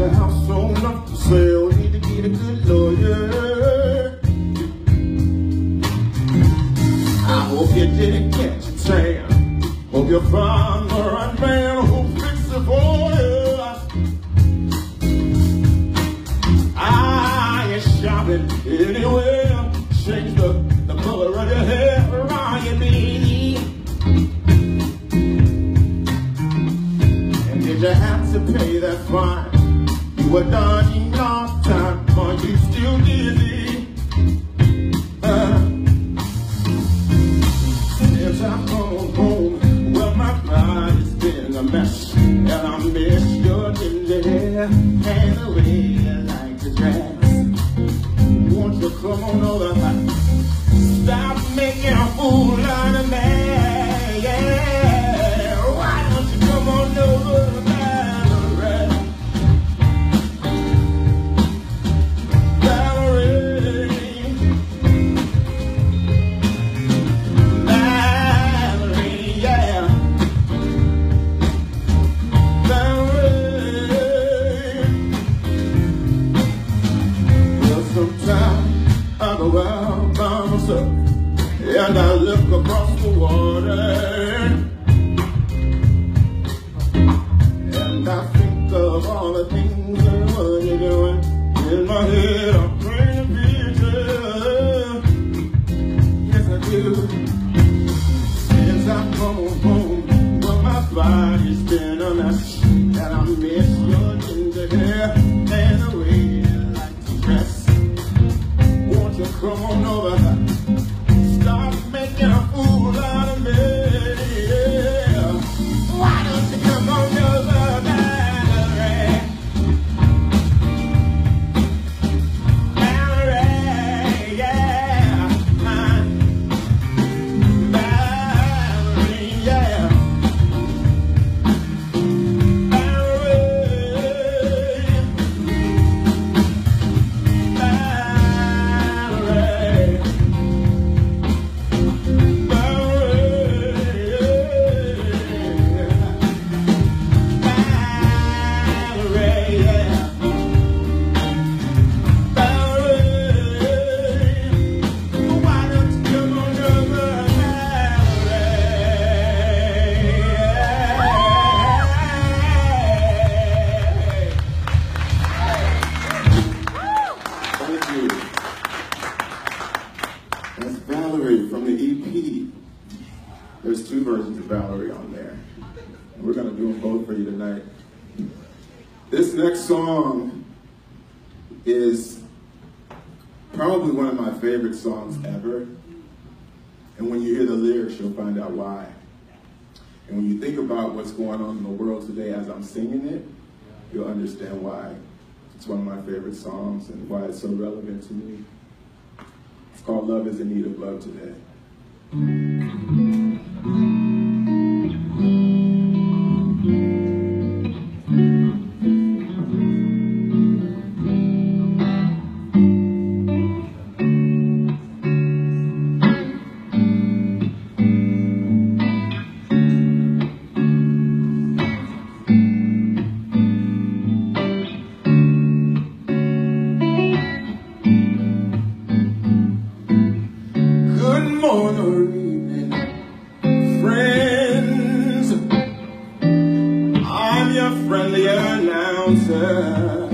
your house sold enough to sell. Need to get a good lawyer. I hope you didn't catch a tan. Hope you found the right man You That's Valerie from the EP. There's two versions of Valerie on there. We're gonna do them both for you tonight. This next song is probably one of my favorite songs ever. And when you hear the lyrics, you'll find out why. And when you think about what's going on in the world today as I'm singing it, you'll understand why. It's one of my favorite songs and why it's so relevant to me. Called Love is in Need of Love Today. Announcer.